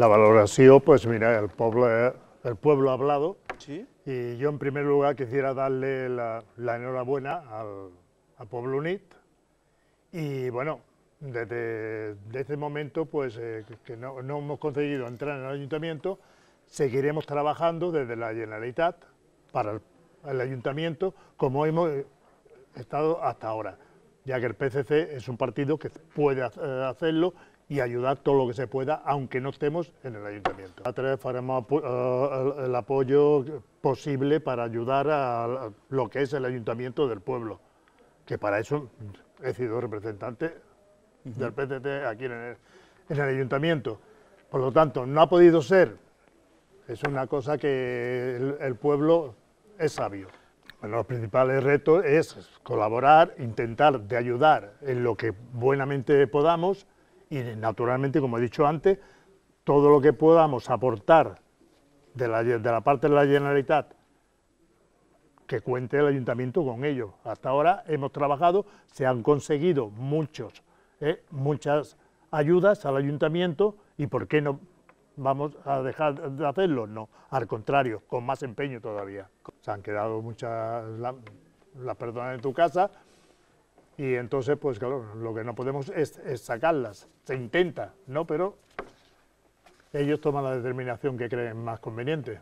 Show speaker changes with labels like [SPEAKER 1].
[SPEAKER 1] La valoración, pues mira, el pueblo, el pueblo ha hablado
[SPEAKER 2] Sí.
[SPEAKER 1] y yo en primer lugar quisiera darle la, la enhorabuena al, al Pueblo Unit y bueno, desde, desde ese momento pues eh, que- no, no hemos conseguido entrar en el ayuntamiento, seguiremos trabajando desde la Generalitat para el, el ayuntamiento como hemos eh, estado hasta ahora, ya que el PCC es un partido que puede eh, hacerlo y ayudar todo lo que se pueda, aunque no estemos en el ayuntamiento. A tres faremos apo- eh, el, apoyo posible para ayudar a, lo que es el ayuntamiento del pueblo, que para eso he sido representante del PCC aquí en el, en el ayuntamiento. Por lo tanto, no ha podido ser, es una cosa que el, el pueblo es sabio. Bueno, los principales retos es colaborar, intentar de ayudar en lo que buenamente podamos y naturalmente, como he dicho antes, todo lo que podamos aportar de la, de la parte de la Generalitat que cuente el ayuntamiento con ello. Hasta ahora hemos trabajado, se han conseguido muchos, eh, muchas ayudas al ayuntamiento y ¿por qué no vamos a dejar de hacerlo? No, al contrario, con más empeño todavía. Se han quedado muchas la- las personas en tu casa y entonces, pues claro, lo que no podemos es, es sacarlas. Se intenta, ¿no? Pero ellos toman la determinación que creen más conveniente.